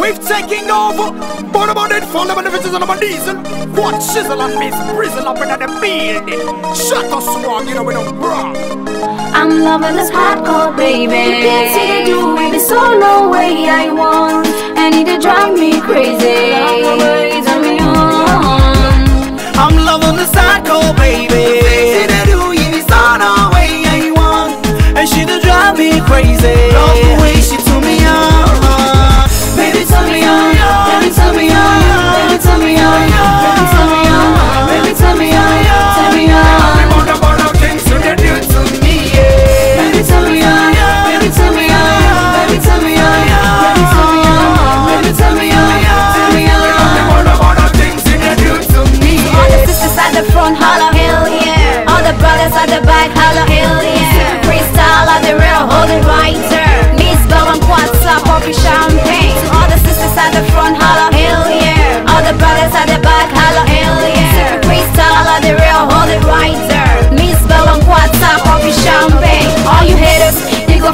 We've taken over. Born about it, fall about the bitches on my diesel. What chisel and miss bristle up in the building. Shut us swag, you know we don't bra. I'm loving this hardcore, baby. You can't see the do it, so no way I want. And it drive me crazy. Turn me on. I'm loving the psycho, baby.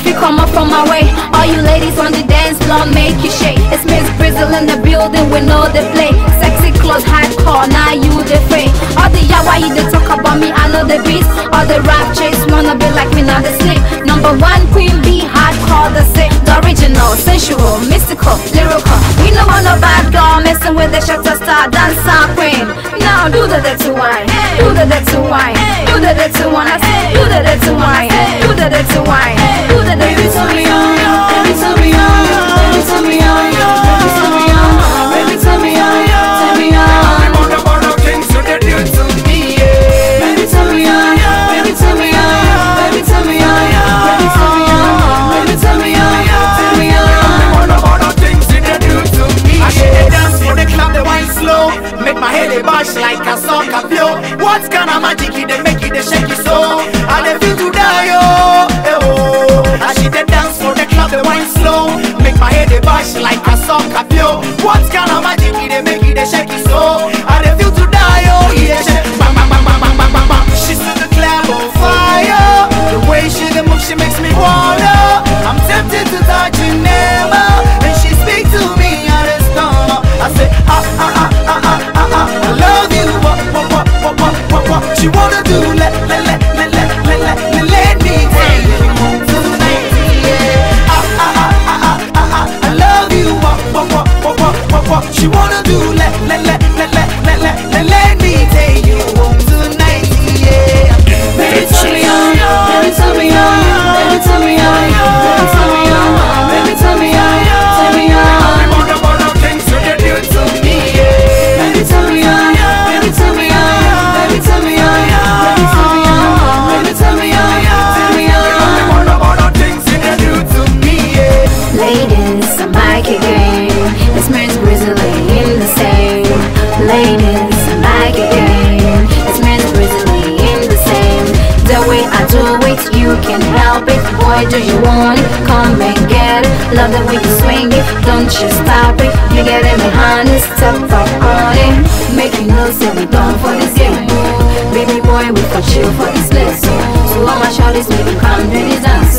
You come up from my way. All you ladies on the dance floor, make you shake. It's Miss Brizzle in the building, we know the play. Sexy clothes, hardcore, now you the fake. All the yawa you they talk about me, I know the beats. All the rap chase wanna be like me, now the sick. Number one queen bee, hardcore, the sick. The original, sensual, mystical, lyrical. We know I'm bad girl, messing with the shutter star, dancer queen. Now do the dirty wine, do the dirty wine, do the dirty wine. I say, do the dirty wine, do the dirty wine, my head a bash like a soccer flow. What kind of magic it they make it they shake it so? I dey feel to die, oh, eh, oh. I should dance for the club, the wine slow. Make my head a bash like a soccer do it, you can help it. Boy, do you want it? Come and get it. Love the way you swing it. Don't you stop it. You getting me honey, step up on it. You know, say we done for this game. Baby boy, we for chill for this lesson. So all my shorties, maybe come do this dance.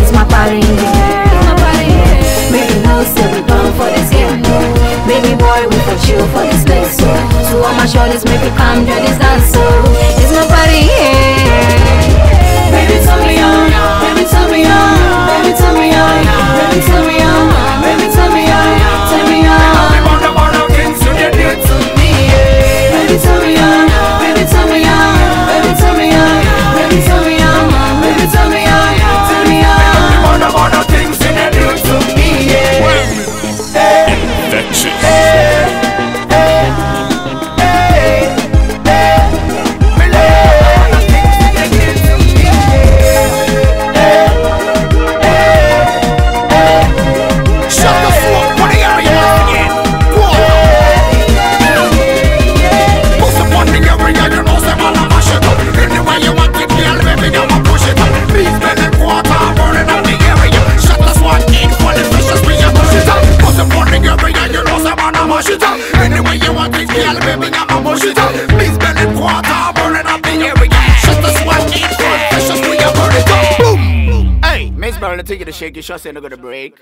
It's my party in the air. Baby, no, say we done for this game. Baby boy, we for chill for this lesson. So all my shorties, maybe come do this dance. push it up. Any way you want it, girl, baby, I'ma push it up. Big belly quarter, burning up in every game. Just a swat, eat, confessions, we are burning up. Boom! Hey, Miss Berlin, take you to shake your shots, ain't no gonna break.